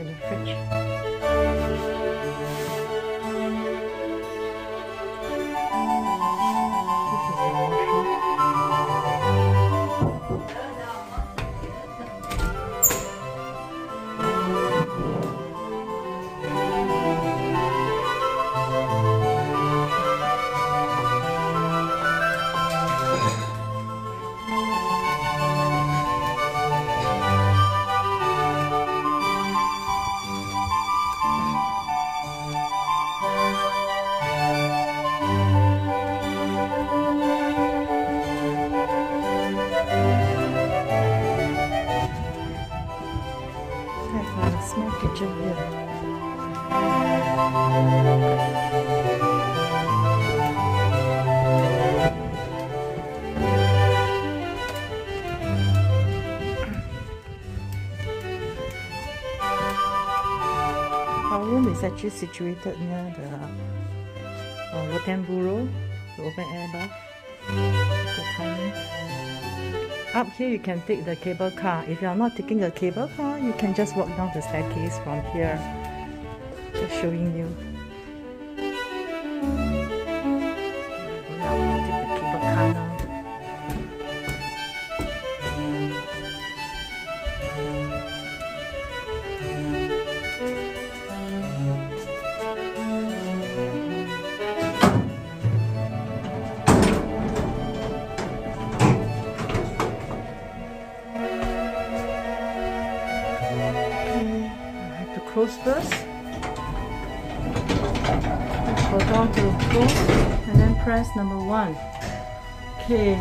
in the fridge. Our room is actually situated near the uh, rotenburo, the open air bath. The tiny. Up here you can take the cable car. If you are not taking the cable car, you can just walk down the staircase from here. Just showing you. Close first. Go down to floor and then press number one. Okay,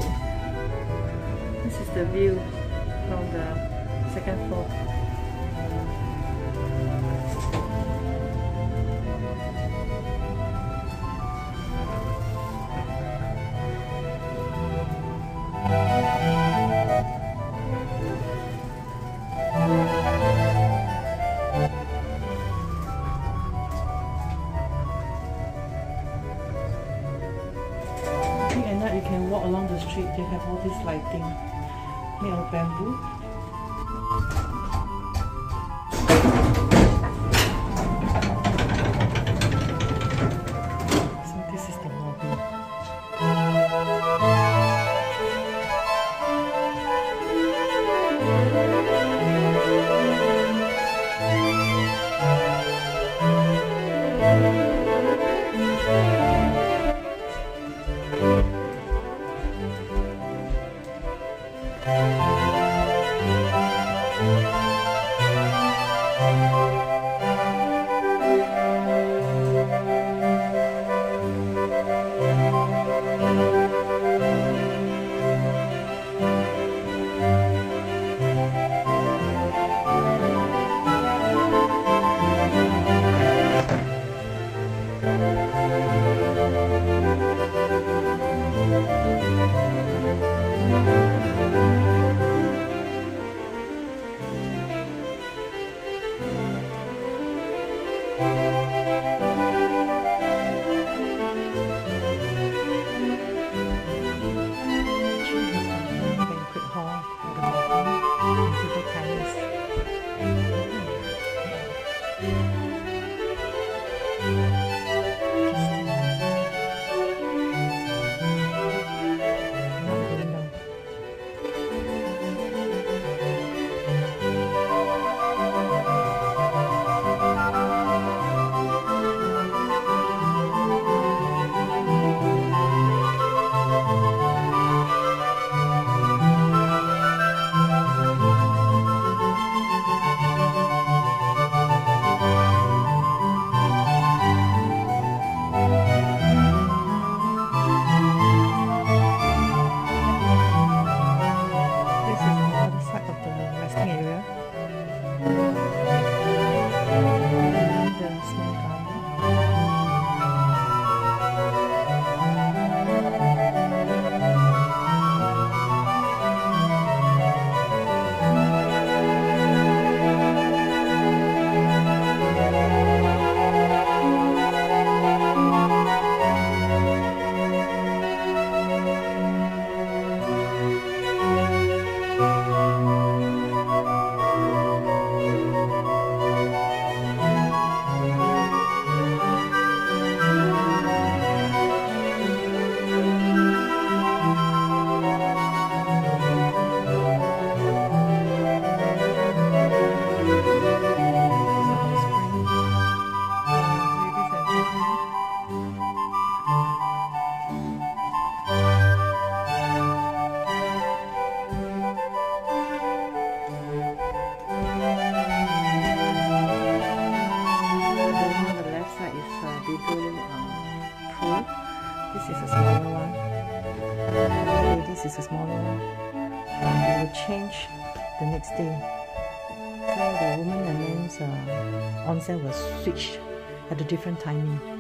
this is the view from the second floor. I street. They have all this lighting made of bamboo. Change the next day. So the woman and man's uh, onsen was switched at a different timing.